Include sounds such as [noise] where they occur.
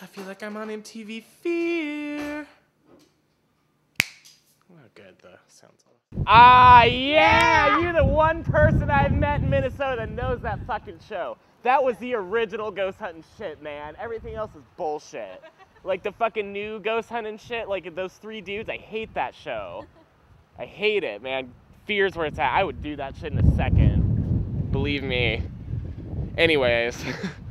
I feel like I'm on MTV Fear. Oh, good. The sounds off. Ah, yeah! You're the one person I've met in Minnesota that knows that fucking show. That was the original ghost hunting shit, man. Everything else is bullshit. Like the fucking new ghost hunting shit, like those three dudes, I hate that show. I hate it, man. Fear's where it's at. I would do that shit in a second. Believe me. Anyways. [laughs]